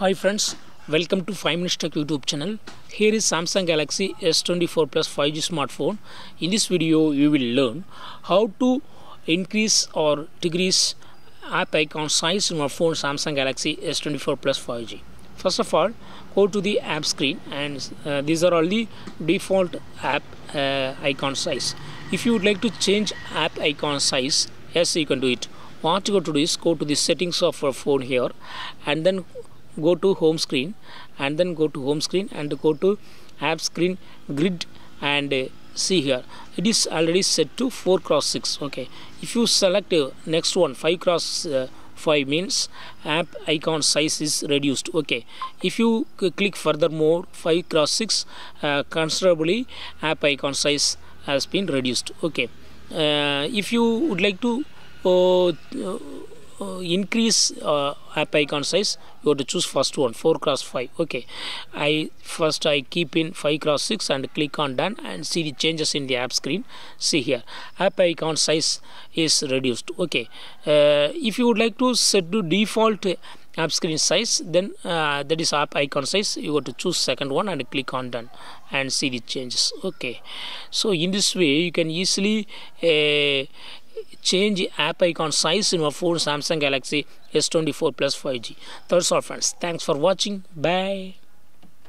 Hi friends, welcome to 5 Minutes Tech YouTube channel. Here is Samsung Galaxy S24 Plus 5G smartphone. In this video, you will learn how to increase or decrease app icon size in your phone Samsung Galaxy S24 Plus 5G. First of all, go to the app screen and uh, these are all the default app uh, icon size. If you would like to change app icon size, yes, you can do it. What you got to do is go to the settings of your phone here and then go to home screen and then go to home screen and go to app screen grid and uh, see here. It is already set to 4 cross 6 okay. If you select uh, next one 5 cross uh, 5 means app icon size is reduced. Okay. If you click furthermore 5 cross 6 uh, considerably app icon size has been reduced. Okay. Uh, if you would like to uh, increase uh, app icon size you have to choose first one 4 cross 5 okay. I first i keep in 5 cross 6 and click on done and see the changes in the app screen. See here app icon size is reduced okay. Uh, if you would like to set to default app screen size then uh, that is app icon size you have to choose second one and click on done and see the changes okay. So in this way you can easily uh, change app icon size in your phone Samsung Galaxy S24 Plus 5G. That's all friends. Thanks for watching. Bye.